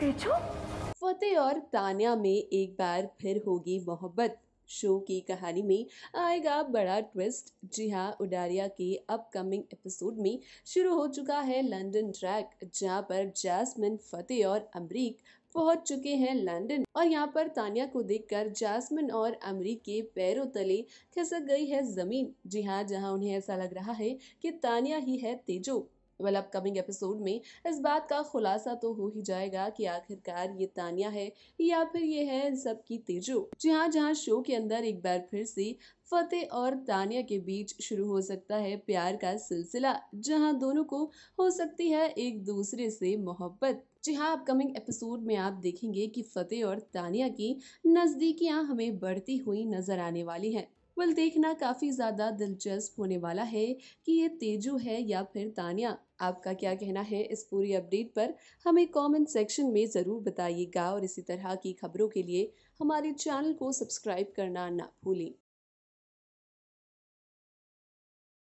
तेजो फतेह और तानिया में एक बार फिर होगी मोहब्बत। शो की कहानी में आएगा बड़ा ट्विस्ट जी हाँ उडारिया के अपकमिंग एपिसोड में शुरू हो चुका है लंदन ट्रैक जहाँ पर जैस्मिन फतेह और अमरीक पहुँच चुके हैं लंदन और यहाँ पर तानिया को देखकर जैस्मिन और अमरीक के पैरों तले खिसक गई है ज़मीन। जी हाँ जहाँ उन्हें ऐसा लग रहा है कि तानिया ही है तेजो। वेल अपकमिंग एपिसोड में इस बात का खुलासा तो हो ही जाएगा कि आखिरकार ये तानिया है या फिर ये है इन सब की तेजो। जी हाँ जहाँ शो के अंदर एक बार फिर से फतेह और तानिया के बीच शुरू हो सकता है प्यार का सिलसिला, जहाँ दोनों को हो सकती है एक दूसरे से मोहब्बत। जी हाँ अपकमिंग एपिसोड में आप देखेंगे कि फतेह और तानिया की नज़दीकियाँ हमें बढ़ती हुई नज़र आने वाली हैं। वेल देखना काफ़ी ज़्यादा दिलचस्प होने वाला है कि ये तेजू है या फिर तानिया। आपका क्या कहना है इस पूरी अपडेट पर? हमें कमेंट सेक्शन में ज़रूर बताइएगा और इसी तरह की खबरों के लिए हमारे चैनल को सब्सक्राइब करना ना भूलें।